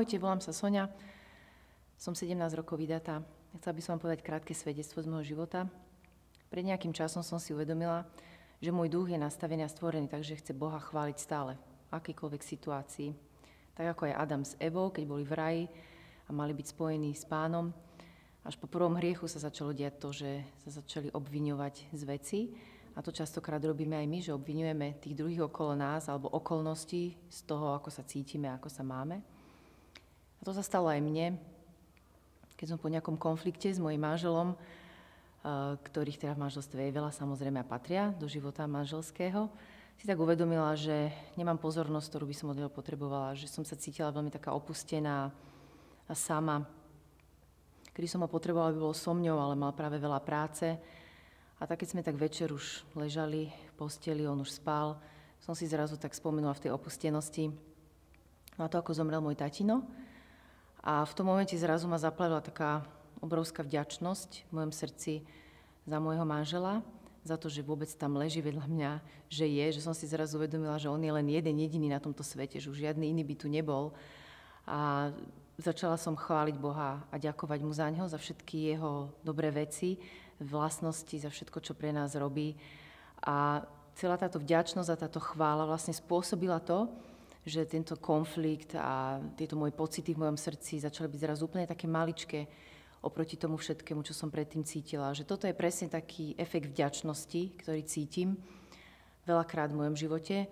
Ahojte, volám sa Sonia, som 17 rokov vydatá. Chcela by som vám povedať krátke svedectvo z môjho života. Pred nejakým časom som si uvedomila, že môj duch je nastavený a stvorený, takže chce Boha chváliť stále, v akýkoľvek situácii. Tak ako aj Adam s Evou, keď boli v raji a mali byť spojení s pánom. Až po prvom hriechu sa začalo diať to, že sa začali obviňovať z veci a to častokrát robíme aj my, že obvinujeme tých druhých okolo nás alebo okolností z toho, ako sa cítime, ako sa máme. A to sa stalo aj mne, keď som po nejakom konflikte s mojim manželom, eh, ktorých teda v manželstve je veľa samozrejme a patria do života manželského, si tak uvedomila, že nemám pozornosť, ktorú by som od neho potrebovala, že som sa cítila veľmi taká opustená a sama, kedy som ho potrebovala, aby bol so mňou, ale mal práve veľa práce a tak, keď sme tak večer už ležali v posteli, on už spal, som si zrazu tak spomenula v tej opustenosti na to, ako zomrel môj tatino. A v tom momente zrazu ma zaplavila taká obrovská vďačnosť v mojom srdci za môjho manžela, za to, že vôbec tam leží vedľa mňa, že je, že som si zrazu uvedomila, že on je len jeden jediný na tomto svete, že už žiadny iný by tu nebol. A začala som chváliť Boha a ďakovať mu za ňo, za všetky jeho dobré veci, vlastnosti, za všetko, čo pre nás robí. A celá táto vďačnosť a táto chvála vlastne spôsobila to, že tento konflikt a tieto moje pocity v mojom srdci začali byť zrazu úplne také maličké oproti tomu všetkému, čo som predtým cítila. Že toto je presne taký efekt vďačnosti, ktorý cítim veľakrát v mojom živote,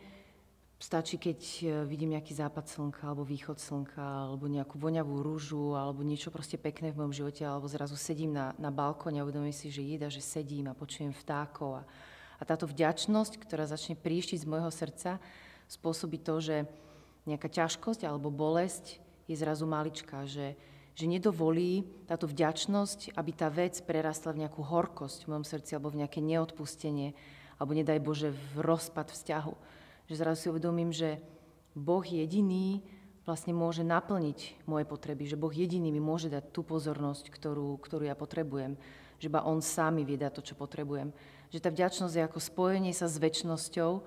Stačí, keď e, vidím nejaký západ slnka, alebo východ slnka, alebo nejakú voňavú rúžu, alebo niečo proste pekné v mojom živote, alebo zrazu sedím na, na balkóne a uvedomím si, že jeda, že sedím a počujem vtákov. A, a táto vďačnosť, ktorá začne príštiť z môjho srdca, spôsobí to, že nejaká ťažkosť alebo bolesť je zrazu maličká, že, že nedovolí táto vďačnosť, aby tá vec prerastla v nejakú horkosť v mojom srdci alebo v nejaké neodpustenie, alebo nedaj Bože v rozpad vzťahu že zrazu si uvedomím, že Boh jediný vlastne môže naplniť moje potreby, že Boh jediný mi môže dať tú pozornosť, ktorú, ktorú ja potrebujem, že iba On sám mi vie dať to, čo potrebujem. Že tá vďačnosť je ako spojenie sa s väčšnosťou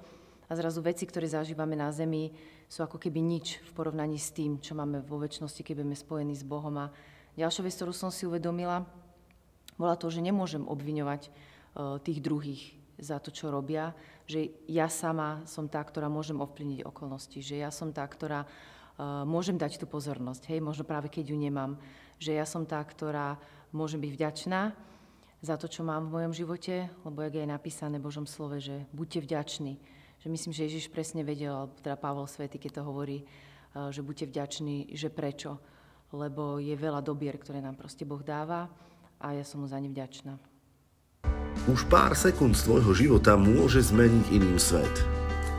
a zrazu veci, ktoré zažívame na zemi, sú ako keby nič v porovnaní s tým, čo máme vo väčšnosti, keď budeme spojení s Bohom. A ďalšia vec, ktorú som si uvedomila, bola to, že nemôžem obviňovať uh, tých druhých za to, čo robia, že ja sama som tá, ktorá môžem ovplyvniť okolnosti, že ja som tá, ktorá uh, môžem dať tú pozornosť, hej, možno práve keď ju nemám, že ja som tá, ktorá môžem byť vďačná za to, čo mám v mojom živote, lebo jak je napísané v Božom slove, že buďte vďační. Že myslím, že Ježiš presne vedel, alebo teda Pavol Svety, keď to hovorí, uh, že buďte vďační, že prečo. Lebo je veľa dobier, ktoré nám proste Boh dáva a ja som mu za ne vďačná. Už pár sekúnd z tvojho života môže zmeniť iným svet.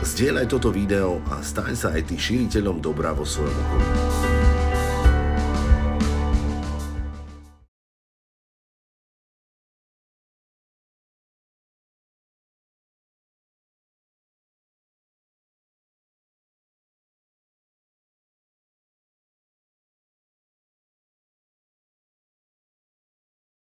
Zdieľaj toto video a staň sa aj ty šíriteľom dobra vo svojom okolí.